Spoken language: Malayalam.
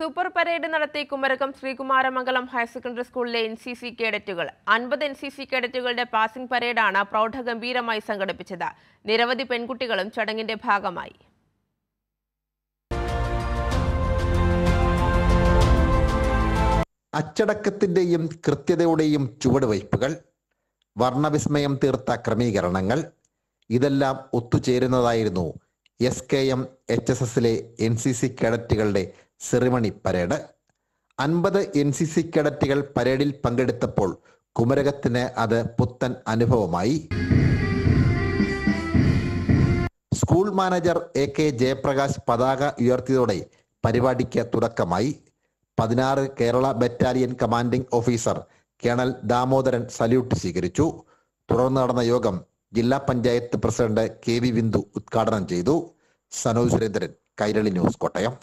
സൂപ്പർ പരേഡ് നടത്തി കുമരകം ശ്രീകുമാരമംഗലം ഹയർ സെക്കൻഡറി സ്കൂളിലെ എൻ സി സി കേഡറ്റുകൾ. അൻപത് എൻ സി സി കേഡറ്റുകളുടെ പാസിംഗ് പരേഡാണ് പ്രൗഢഗംഭീരമായി സംഘടിപ്പിച്ചത്. നിരവധി പെൺകുട്ടികളും ചടങ്ങിന്റെ ഭാഗമായി. അച്ചടക്കത്തിന്റെയും കൃത്യതയുടെയും ചുവടുവയ്പ്പുകൾ വർണവിസ്മയം തീർത്ത ക്രമീകരണങ്ങൾ ഇതെല്ലാം ഒത്തുചേരുന്നതായിരുന്നു S K M H S എസിലെ എൻ സി സി കേഡറ്റുകളുടെ സെറിമണി പരേഡ് അൻപത് എൻ സി സി കേഡറ്റുകൾ പരേഡിൽ പങ്കെടുത്തപ്പോൾ കുമരകത്തിന് അത് പുത്തൻ അനുഭവമായി. School manager A K Jayaprakash പതാക ഉയർത്തിയതോടെ പരിപാടിക്ക് തുടക്കമായി. പതിനാറ് Kerala battalion commanding officer colonel Damodaran salute സ്വീകരിച്ചു. തുടർന്ന് നടന്ന യോഗം ജില്ലാ panchayat president K V Bindu ഉദ്ഘാടനം ചെയ്തു. സനോജ് സുരേന്ദ്രൻ കൈരളി ന്യൂസ് കോട്ടയം.